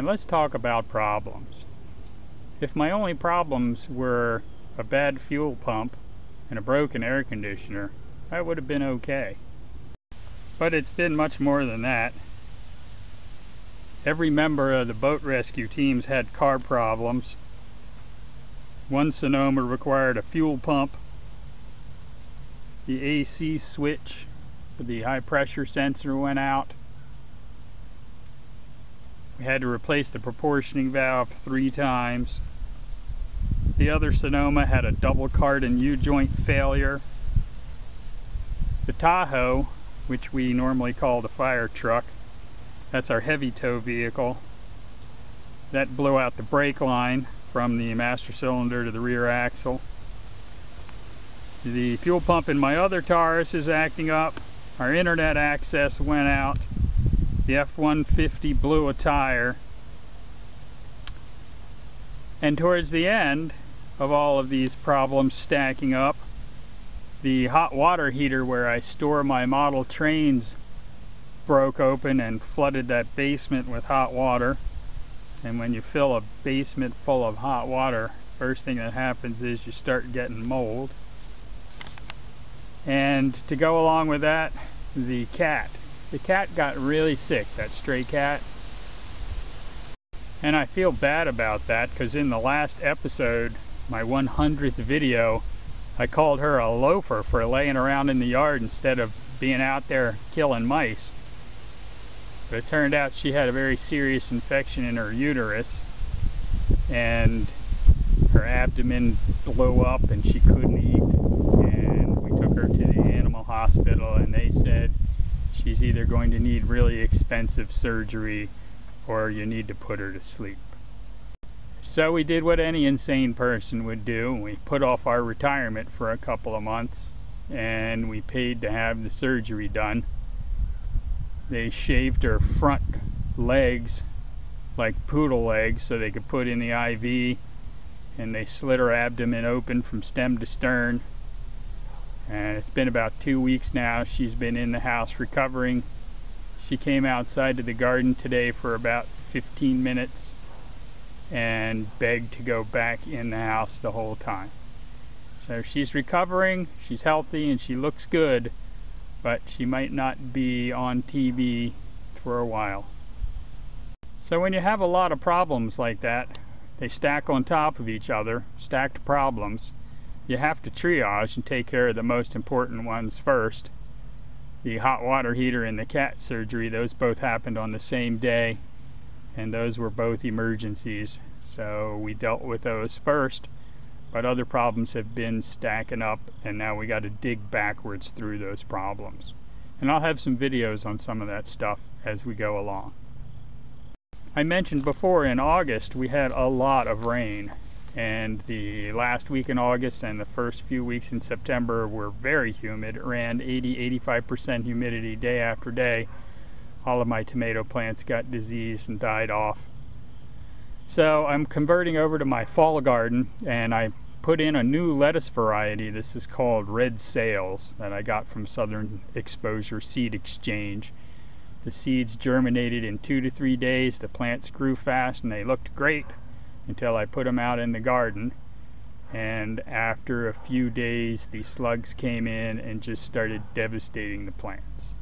and let's talk about problems. If my only problems were a bad fuel pump and a broken air conditioner, I would have been okay. But it's been much more than that. Every member of the boat rescue teams had car problems. One Sonoma required a fuel pump. The AC switch the high pressure sensor went out. We had to replace the proportioning valve three times. The other Sonoma had a double cardan U-joint failure. The Tahoe, which we normally call the fire truck, that's our heavy tow vehicle, that blew out the brake line from the master cylinder to the rear axle. The fuel pump in my other Taurus is acting up. Our internet access went out. The F-150 blew a tire. And towards the end of all of these problems stacking up, the hot water heater where I store my model trains broke open and flooded that basement with hot water. And when you fill a basement full of hot water, first thing that happens is you start getting mold. And to go along with that, the cat. The cat got really sick, that stray cat. And I feel bad about that because in the last episode, my 100th video, I called her a loafer for laying around in the yard instead of being out there killing mice. But it turned out she had a very serious infection in her uterus and her abdomen blew up and she couldn't eat. And we took her to the animal hospital and they said she's either going to need really expensive surgery or you need to put her to sleep. So we did what any insane person would do. We put off our retirement for a couple of months and we paid to have the surgery done. They shaved her front legs like poodle legs so they could put in the IV and they slit her abdomen open from stem to stern and it's been about two weeks now she's been in the house recovering. She came outside to the garden today for about 15 minutes and begged to go back in the house the whole time. So she's recovering she's healthy and she looks good but she might not be on TV for a while. So when you have a lot of problems like that they stack on top of each other stacked problems you have to triage and take care of the most important ones first. The hot water heater and the cat surgery, those both happened on the same day, and those were both emergencies. So we dealt with those first, but other problems have been stacking up, and now we got to dig backwards through those problems. And I'll have some videos on some of that stuff as we go along. I mentioned before in August we had a lot of rain and the last week in August and the first few weeks in September were very humid. Ran 80-85% humidity day after day. All of my tomato plants got diseased and died off. So I'm converting over to my fall garden and I put in a new lettuce variety. This is called Red Sails that I got from Southern Exposure Seed Exchange. The seeds germinated in two to three days. The plants grew fast and they looked great until I put them out in the garden. And after a few days, the slugs came in and just started devastating the plants.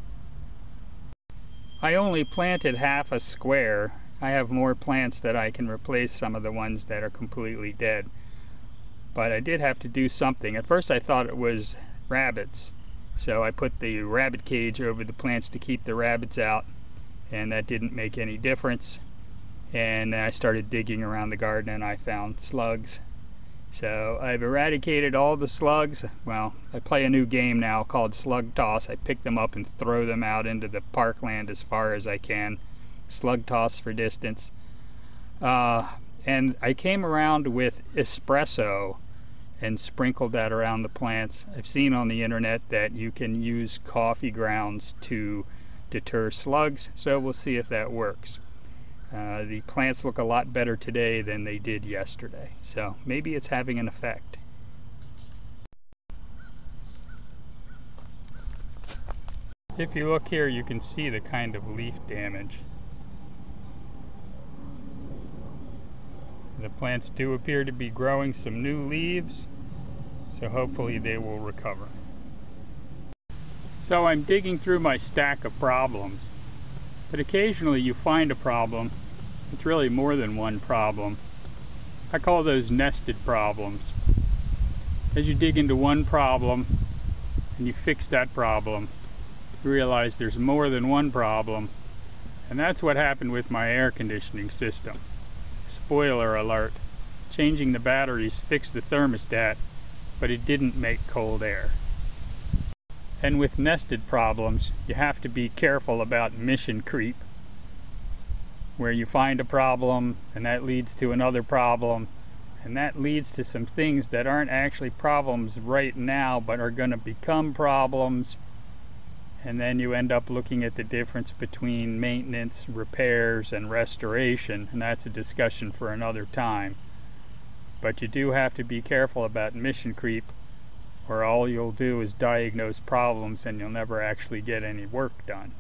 I only planted half a square. I have more plants that I can replace some of the ones that are completely dead. But I did have to do something. At first I thought it was rabbits. So I put the rabbit cage over the plants to keep the rabbits out and that didn't make any difference and I started digging around the garden and I found slugs. So I've eradicated all the slugs. Well, I play a new game now called Slug Toss. I pick them up and throw them out into the parkland as far as I can. Slug Toss for distance. Uh, and I came around with espresso and sprinkled that around the plants. I've seen on the internet that you can use coffee grounds to deter slugs, so we'll see if that works. Uh, the plants look a lot better today than they did yesterday. So maybe it's having an effect. If you look here, you can see the kind of leaf damage. The plants do appear to be growing some new leaves, so hopefully they will recover. So I'm digging through my stack of problems, but occasionally you find a problem. It's really more than one problem. I call those nested problems. As you dig into one problem and you fix that problem, you realize there's more than one problem. And that's what happened with my air conditioning system. Spoiler alert, changing the batteries fixed the thermostat, but it didn't make cold air. And with nested problems, you have to be careful about mission creep, where you find a problem and that leads to another problem, and that leads to some things that aren't actually problems right now, but are going to become problems and then you end up looking at the difference between maintenance, repairs, and restoration, and that's a discussion for another time. But you do have to be careful about mission creep, or all you'll do is diagnose problems and you'll never actually get any work done.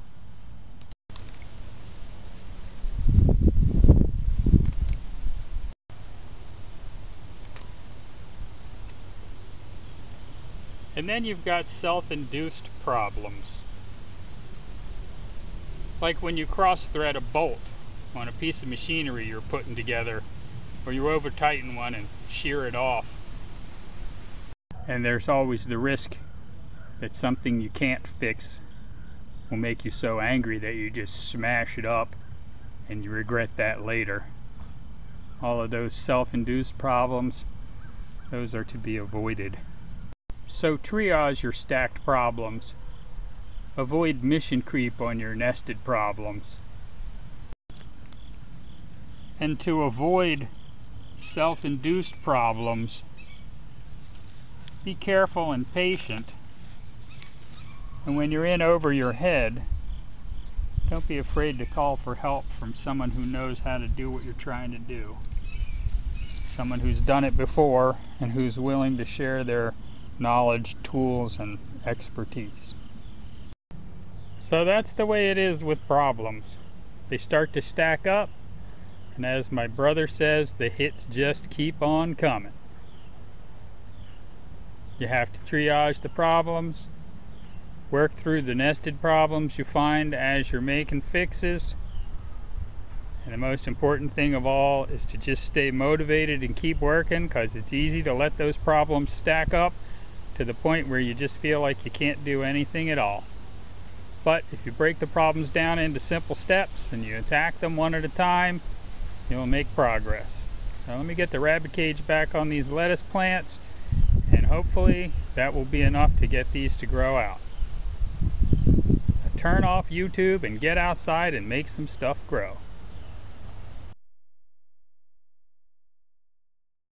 And then you've got self-induced problems like when you cross thread a bolt on a piece of machinery you're putting together or you over tighten one and shear it off and there's always the risk that something you can't fix will make you so angry that you just smash it up and you regret that later. All of those self-induced problems those are to be avoided. So triage your stacked problems. Avoid mission creep on your nested problems. And to avoid self-induced problems, be careful and patient. And when you're in over your head, don't be afraid to call for help from someone who knows how to do what you're trying to do. Someone who's done it before and who's willing to share their knowledge, tools, and expertise. So that's the way it is with problems. They start to stack up, and as my brother says, the hits just keep on coming. You have to triage the problems, work through the nested problems you find as you're making fixes, and the most important thing of all is to just stay motivated and keep working because it's easy to let those problems stack up to the point where you just feel like you can't do anything at all. But if you break the problems down into simple steps and you attack them one at a time, you'll make progress. Now let me get the rabbit cage back on these lettuce plants and hopefully that will be enough to get these to grow out. Turn off YouTube and get outside and make some stuff grow.